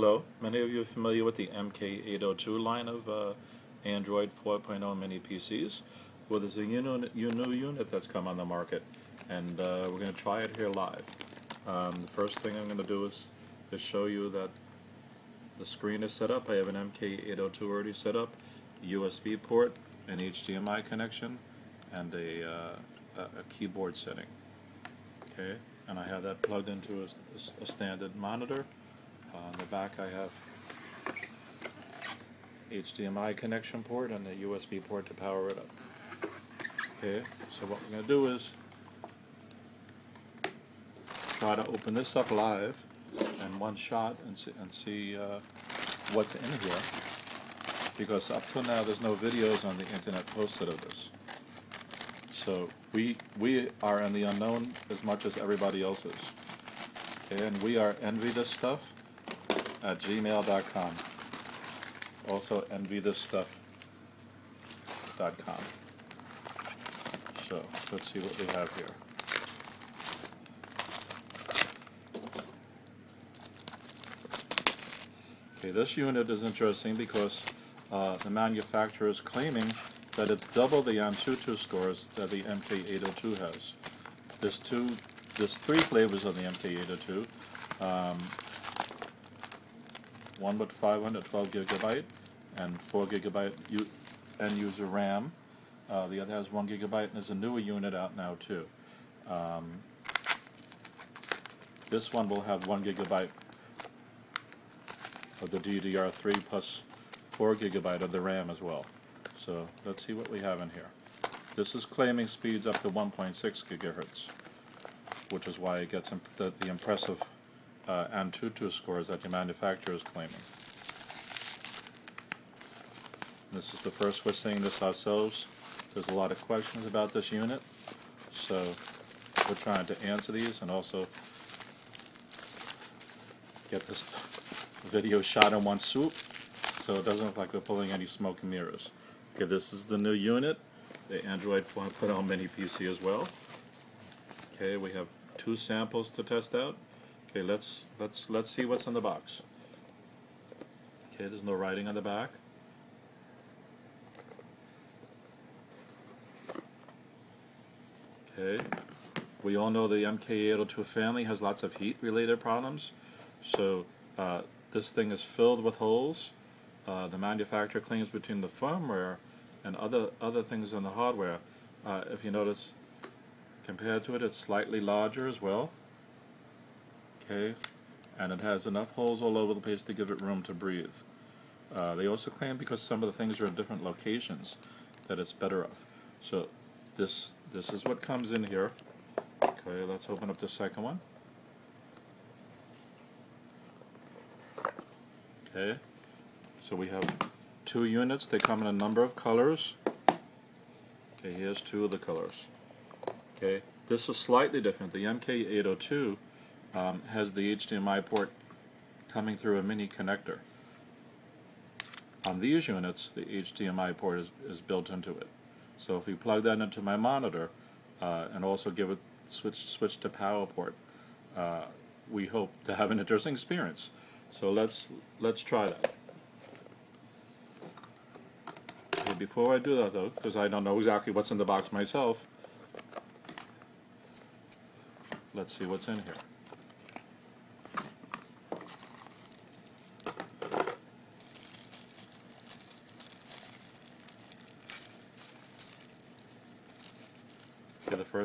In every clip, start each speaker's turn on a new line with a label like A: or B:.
A: Hello, many of you are familiar with the MK802 line of uh, Android 4.0 mini PCs. Well, there's a new, unit that's come on the market, and uh, we're going to try it here live. Um, the first thing I'm going to do is, is show you that the screen is set up. I have an MK802 already set up, USB port, an HDMI connection, and a, uh, a, a keyboard setting. Okay, and I have that plugged into a, a standard monitor. Uh, on the back I have HDMI connection port and a USB port to power it up. Okay, so what we're going to do is try to open this up live in one shot and see, and see uh, what's in here because up till now there's no videos on the internet posted of this. So we we are in the unknown as much as everybody else is. Okay, and we are envy this stuff at gmail.com. Also envythisstuff.com. So let's see what we have here. Okay, this unit is interesting because uh, the manufacturer is claiming that it's double the Antutu scores that the MK802 has. There's two, there's three flavors of the MK802. Um, one with 512 gigabyte and 4 gigabyte end user RAM. Uh, the other has 1 gigabyte and there's a newer unit out now too. Um, this one will have 1 gigabyte of the DDR3 plus 4 gigabyte of the RAM as well. So let's see what we have in here. This is claiming speeds up to 1.6 gigahertz, which is why it gets imp the, the impressive uh, Antutu scores that the manufacturer is claiming. This is the first we're seeing this ourselves. There's a lot of questions about this unit, so we're trying to answer these and also get this video shot in one swoop so it doesn't look like we're pulling any smoke and mirrors. Okay, this is the new unit, the Android 4.0 mini PC as well. Okay, we have two samples to test out. Okay, let's let's let's see what's in the box. Okay, there's no writing on the back. Okay, we all know the MK802 family has lots of heat-related problems, so uh, this thing is filled with holes. Uh, the manufacturer claims between the firmware and other other things in the hardware. Uh, if you notice, compared to it, it's slightly larger as well okay? And it has enough holes all over the place to give it room to breathe. Uh, they also claim because some of the things are in different locations that it's better off so this this is what comes in here. Okay let's open up the second one. Okay so we have two units. They come in a number of colors. Okay here's two of the colors. Okay this is slightly different. The MK802 um, has the HDMI port coming through a mini connector. On these units, the HDMI port is, is built into it. So if we plug that into my monitor uh, and also give it switch switch to power port, uh, we hope to have an interesting experience. So let's let's try that. Okay, before I do that though, because I don't know exactly what's in the box myself, let's see what's in here.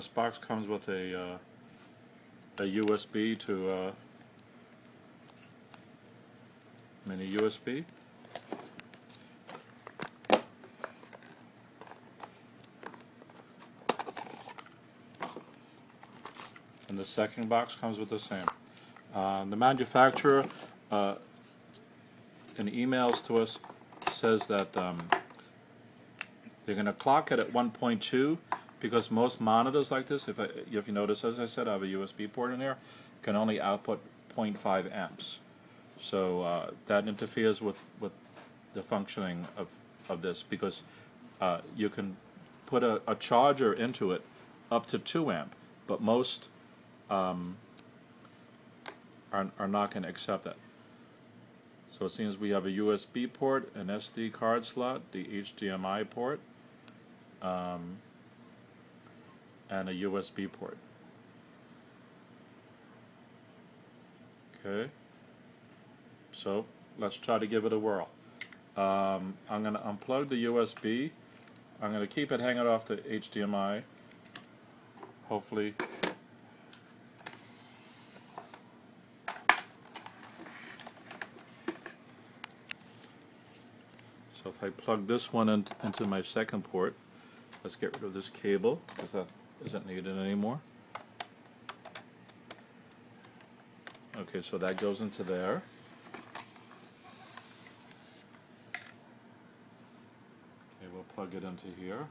A: First box comes with a uh, a USB to uh, mini USB. And the second box comes with the same. Uh, the manufacturer uh, in emails to us says that um, they're going to clock it at 1.2 because most monitors like this, if, I, if you notice, as I said, I have a USB port in there, can only output 0.5 amps. So uh, that interferes with, with the functioning of, of this because uh, you can put a, a, charger into it up to 2 amp, but most um, are, are not going to accept that. So it seems we have a USB port, an SD card slot, the HDMI port, um, and a USB port. Okay. So let's try to give it a whirl. Um, I'm going to unplug the USB. I'm going to keep it hanging off the HDMI. Hopefully. So if I plug this one in, into my second port, let's get rid of this cable because that isn't needed anymore. Okay, so that goes into there. Okay, we'll plug it into here.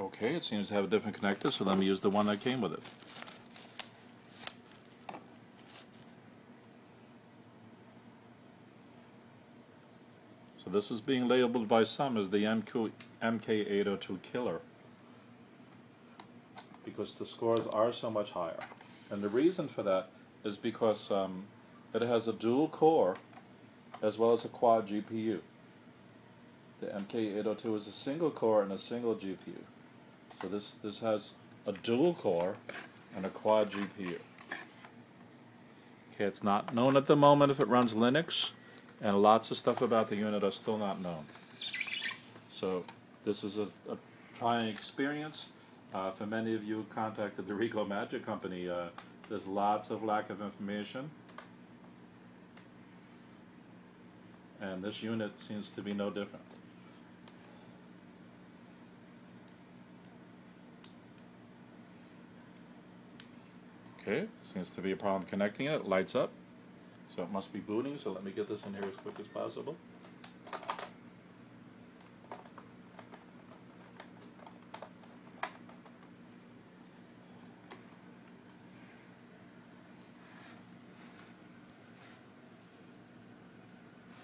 A: Okay, it seems to have a different connector, so let me use the one that came with it. This is being labeled by some as the MQ, MK802 killer because the scores are so much higher. And the reason for that is because um, it has a dual core as well as a quad GPU. The MK802 is a single core and a single GPU. So this, this has a dual core and a quad GPU. Okay, it's not known at the moment if it runs Linux, and lots of stuff about the unit are still not known. So this is a, a trying experience. Uh, for many of you contacted the Rikomagic Company, uh, there's lots of lack of information. And this unit seems to be no different. Okay, seems to be a problem connecting it. It lights up. So it must be booting, so let me get this in here as quick as possible.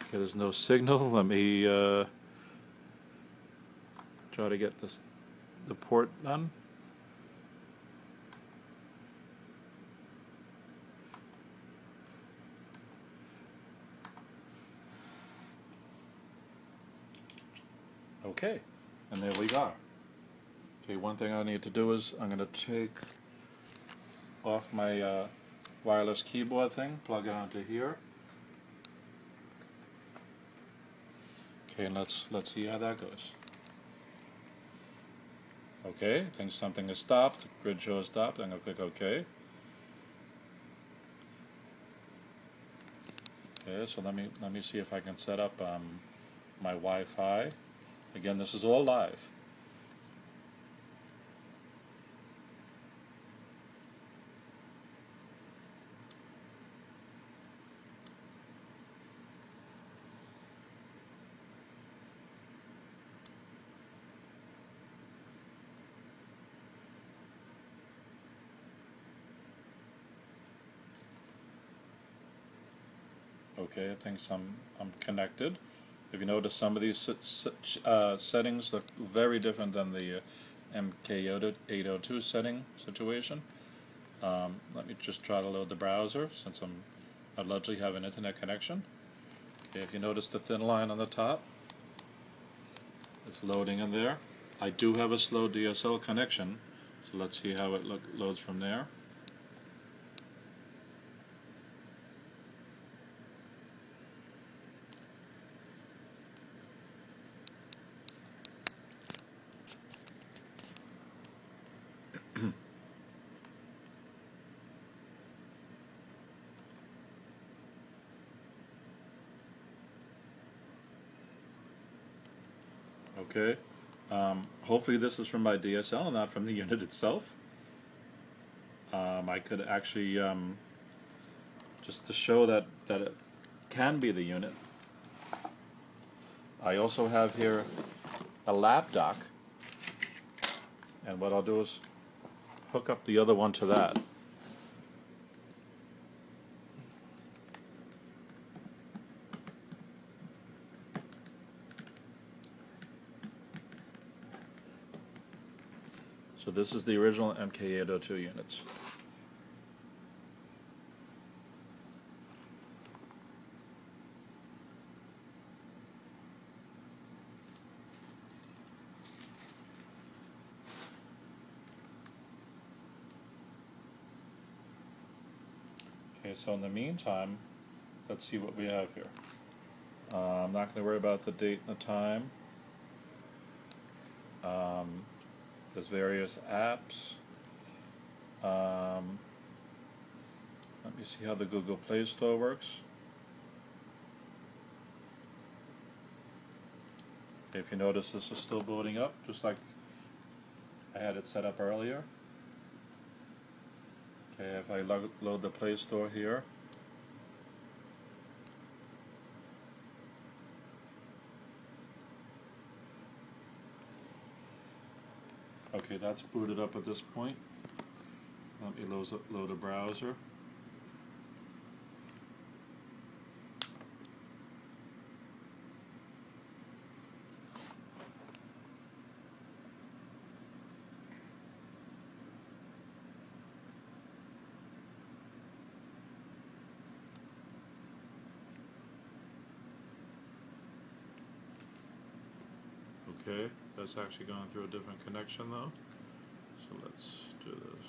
A: Okay, there's no signal. Let me uh, try to get this the port done. Okay, and there we are. Okay, one thing I need to do is I'm going to take off my uh, wireless keyboard thing, plug it onto here. Okay, and let's let's see how that goes. Okay, I think something has stopped. Grid show has stopped. I'm gonna click OK. Okay, so let me let me see if I can set up um, my Wi-Fi. Again, this is all live. Okay, I think I'm, I'm connected. If you notice, some of these uh, settings look very different than the uh, MK802 setting situation. Um, let me just try to load the browser since I'm allegedly have an internet connection. Okay, if you notice the thin line on the top, it's loading in there. I do have a slow DSL connection, so let's see how it loads from there. Okay. Um, hopefully this is from my DSL and not from the unit itself. Um, I could actually, um, just to show that, that it can be the unit, I also have here a lap dock. And what I'll do is hook up the other one to that. So this is the original MK802 units. Okay, so in the meantime, let's see what we have here. Uh, I'm not going to worry about the date and the time. Um, there's various apps. Um, let me see how the Google Play Store works. If you notice, this is still booting up, just like I had it set up earlier. Okay, if I lo load the Play Store here, Okay, that's booted up at this point. Um, Let me load, load a browser. Okay, that's actually going through a different connection though. So let's do this.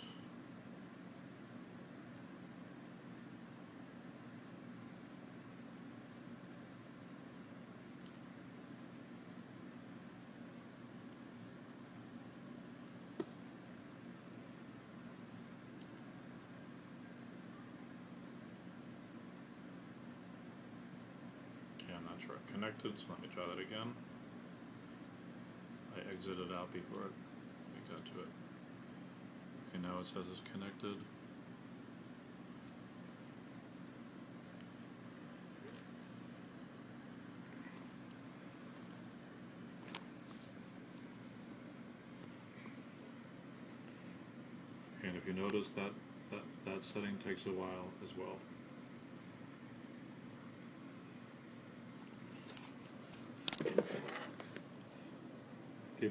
A: Okay, I'm not sure it connected, so let me try that again. Exited out before it, we got to it. Okay, now it says it's connected. And if you notice that, that, that setting takes a while as well.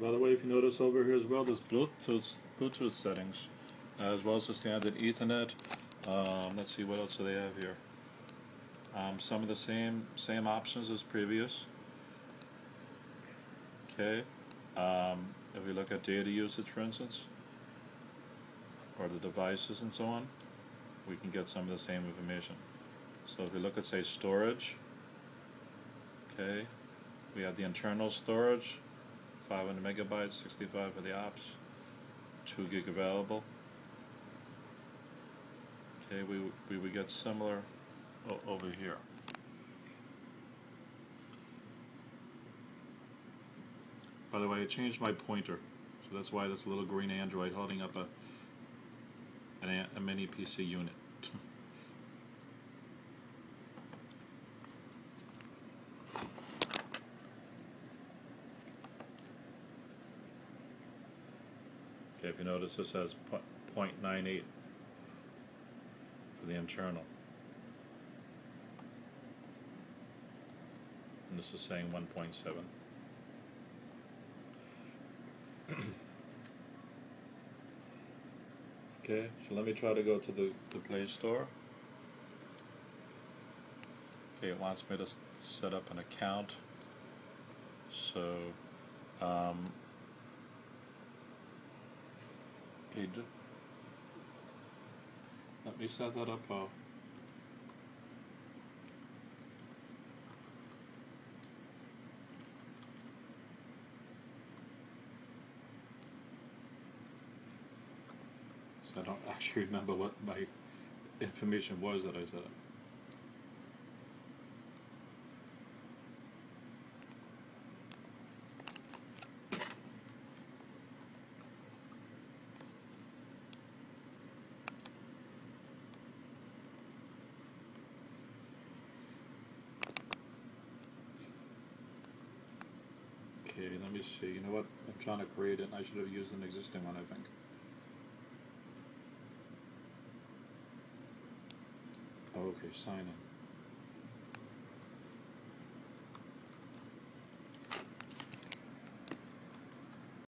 A: By the way, if you notice over here as well, there's Bluetooth, Bluetooth settings, as well as the standard Ethernet. Um, let's see, what else do they have here? Um, some of the same same options as previous. Okay, um, if we look at data usage, for instance, or the devices and so on, we can get some of the same information. So if we look at, say, storage, okay, we have the internal storage, 500 megabytes, 65 for the ops, 2 gig available. Okay, we, we would get similar over here. By the way, I changed my pointer, so that's why this little green Android holding up a an, a mini PC unit. Okay, if you notice this has 0.98 for the internal. And this is saying 1.7. okay, so let me try to go to the, the Play Store. Okay, it wants me to set up an account. So, um, Let me set that up. Uh, so I don't actually remember what my information was that I set up. Okay, let me see. You know what? I'm trying to create it, and I should have used an existing one, I think. Oh, okay, sign in.